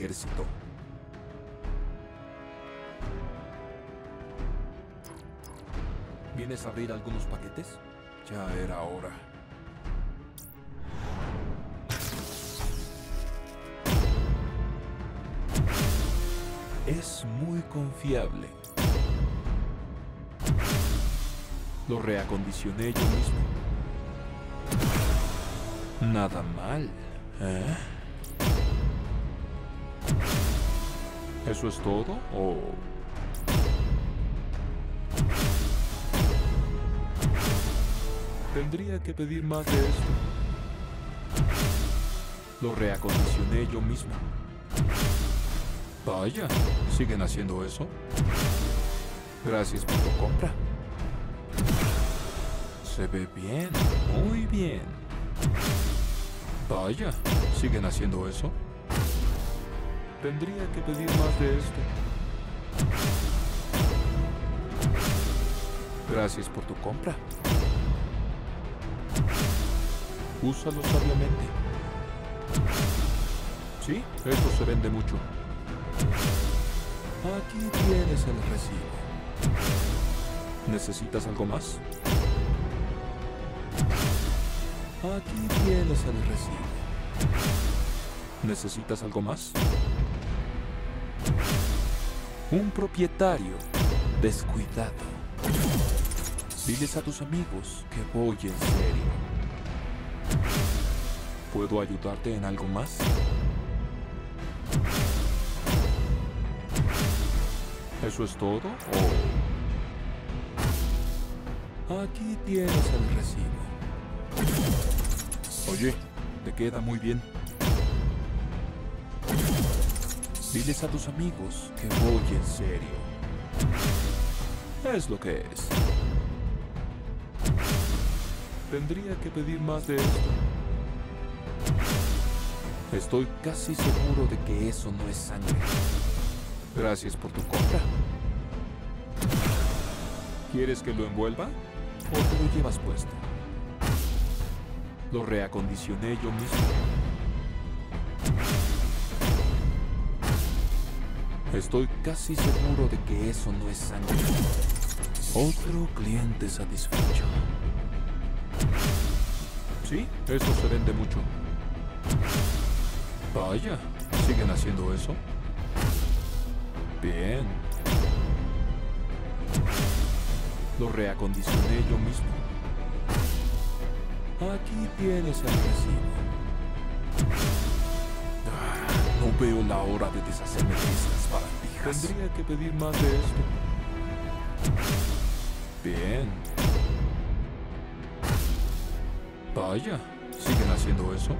ejército. ¿Vienes a abrir algunos paquetes? Ya era hora. Es muy confiable. Lo reacondicioné yo mismo. Nada mal, ¿eh? ¿Eso es todo o...? Tendría que pedir más de esto. Lo reacondicioné yo mismo. Vaya, ¿siguen haciendo eso? Gracias por tu compra. Se ve bien, muy bien. Vaya, ¿siguen haciendo eso? Tendría que pedir más de esto. Gracias por tu compra. Úsalo sabiamente. Sí, esto se vende mucho. Aquí tienes el recibo. ¿Necesitas algo más? Aquí tienes el recibo. ¿Necesitas algo más? Un propietario descuidado. Diles a tus amigos que voy en serio. ¿Puedo ayudarte en algo más? ¿Eso es todo? ¿O...? Aquí tienes el recibo. Oye, te queda muy bien. Diles a tus amigos que voy en serio. Es lo que es. Tendría que pedir más de esto. Estoy casi seguro de que eso no es sangre. Gracias por tu compra. ¿Quieres que lo envuelva? ¿O te lo llevas puesto? Lo reacondicioné yo mismo. Estoy casi seguro de que eso no es sangre. Otro cliente satisfecho. Sí, eso se vende mucho. Vaya, ¿siguen haciendo eso? Bien. Lo reacondicioné yo mismo. Aquí tienes el recibo. No veo la hora de deshacerme de estas baratijas. Tendría que pedir más de esto. Bien. Vaya, ¿siguen haciendo eso?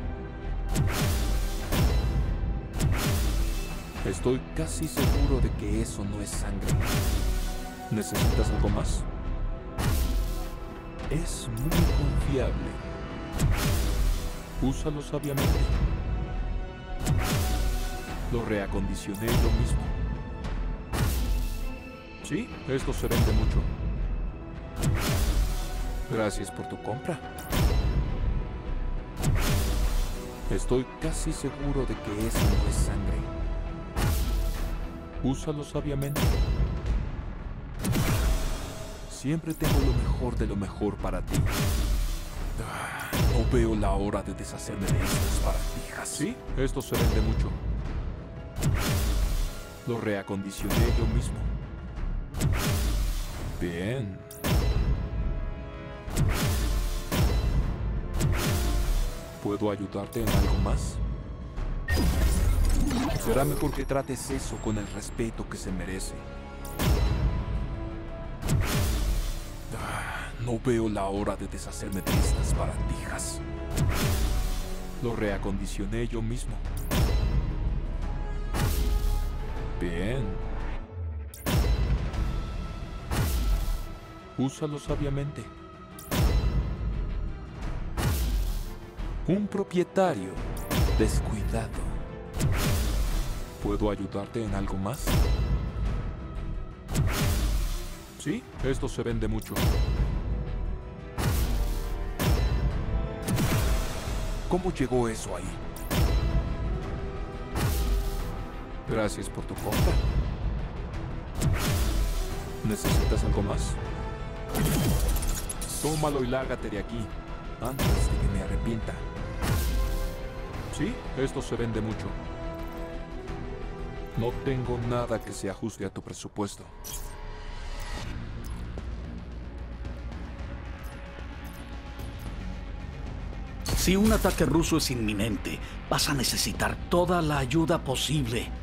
Estoy casi seguro de que eso no es sangre. ¿Necesitas algo más? Es muy confiable. Úsalo sabiamente. Lo reacondicioné yo mismo. Sí, esto se vende mucho. Gracias por tu compra. Estoy casi seguro de que eso no es sangre. Úsalo sabiamente. Siempre tengo lo mejor de lo mejor para ti. No veo la hora de deshacerme de estas baratijas. Sí, esto se vende mucho. Lo reacondicioné yo mismo. Bien. ¿Puedo ayudarte en algo más? Será mejor que trates eso con el respeto que se merece. Ah, No veo la hora de deshacerme de estas baratijas. Lo reacondicioné yo mismo. Bien. Úsalo sabiamente. Un propietario descuidado. ¿Puedo ayudarte en algo más? Sí, esto se vende mucho. ¿Cómo llegó eso ahí? Gracias por tu compra. ¿Necesitas algo más? Tómalo y lárgate de aquí, antes de que me arrepienta. Sí, esto se vende mucho. No tengo nada que se ajuste a tu presupuesto. Si un ataque ruso es inminente, vas a necesitar toda la ayuda posible.